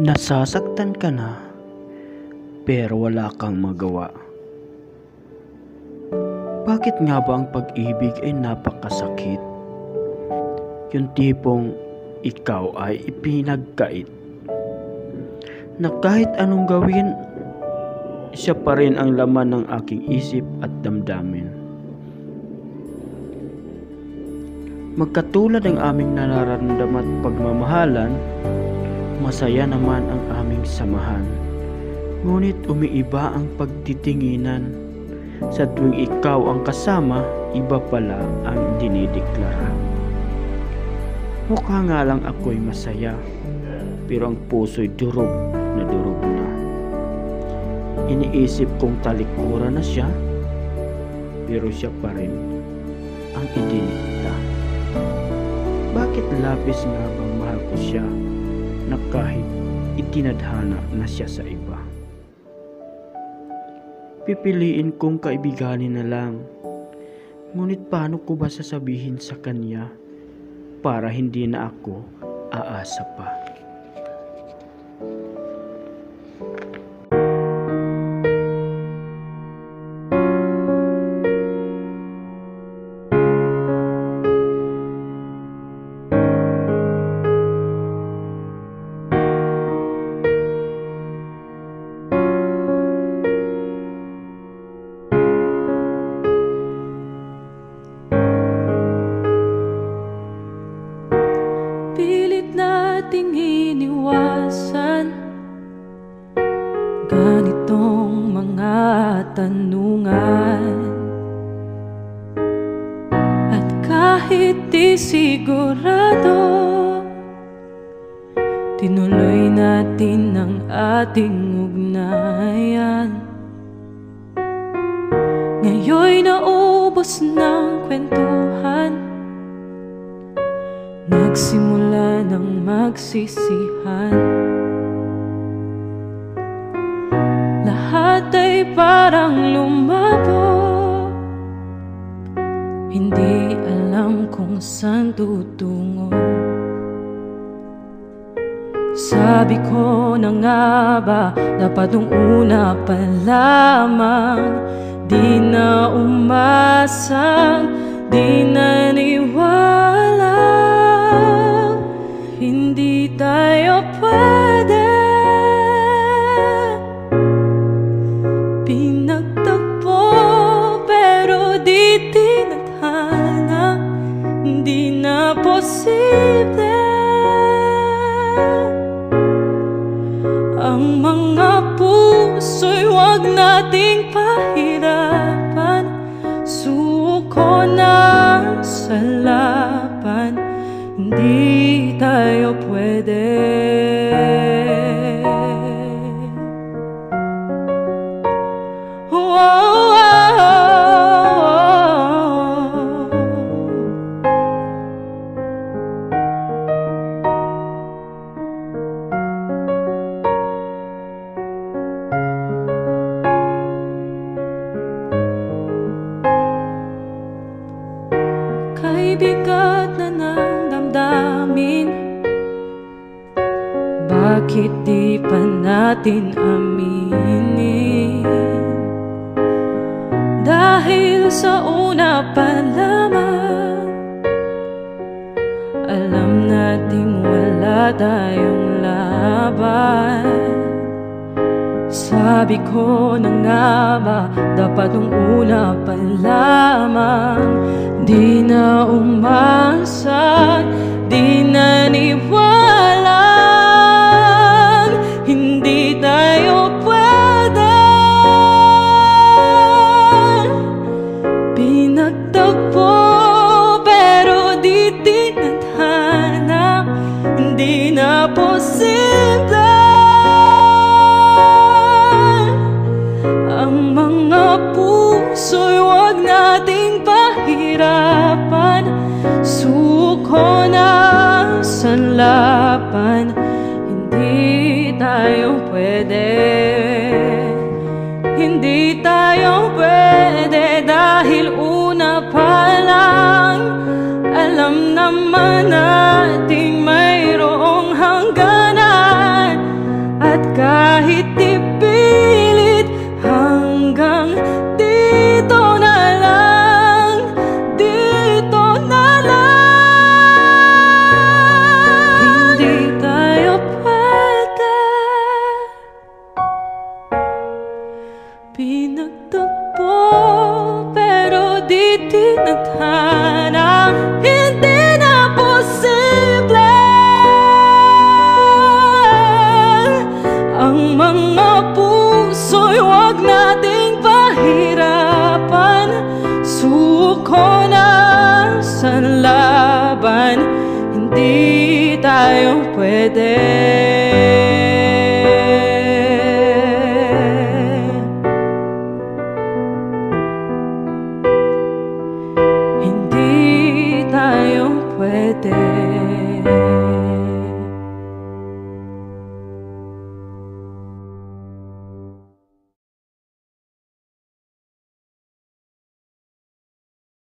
Nasasaktan ka na, pero wala kang magawa. Bakit nga ba ang pag-ibig ay napakasakit? Yung tipong ikaw ay ipinagkait. Na kahit anong gawin, siya pa rin ang laman ng aking isip at damdamin. Magkatulad ang aming nararamdaman pagmamahalan, masaya naman ang aming samahan. Ngunit umiiba ang pagtitinginan. Sa tuwing ikaw ang kasama, iba pala ang dinideklara. Mukha nga lang ako'y masaya, pero ang puso'y durog na durog na. Iniisip kong talikura na siya, pero siya pa rin ang idinikta. Bakit labis nga bang mahal ko siya na kahit itinadhana na siya sa iba? Pipiliin kong kaibiganin na lang. Ngunit paano ko ba sasabihin sa kanya para hindi na ako aasa pa? Nating iniwasan. Ganitong mga tanungan. At kahit di sigurado Tinuloy natin ang ating ugnayan. Ngayon'y naubos ng kwentuhan Nagsimula ng magsisihan. Lahat ay parang lumabo Hindi alam kung saan tutungo. Sabi ko na nga ba Dapat nung una pa lamang Di na umasang Di naniwala Hindi tayo pwede. Pinagtagpo pero di tinadhana Hindi na posible. Ang mga puso'y wag nating pahirapan. Suko na sa laban Hindi tayo pwede Wow. Kay bigat Bakit di pa natin aminin? Dahil sa una pa lamang Alam nating wala tayong laban. Sabi ko na nga ba Dapat nung una pa lamang Di na umasa Di na naman nating mayroong hangganan. At kahit ipilit hanggang dito na lang Dito na lang. Hindi tayo pwede Pinagtagpo pero di tinadhana laban Hindi tayo pwede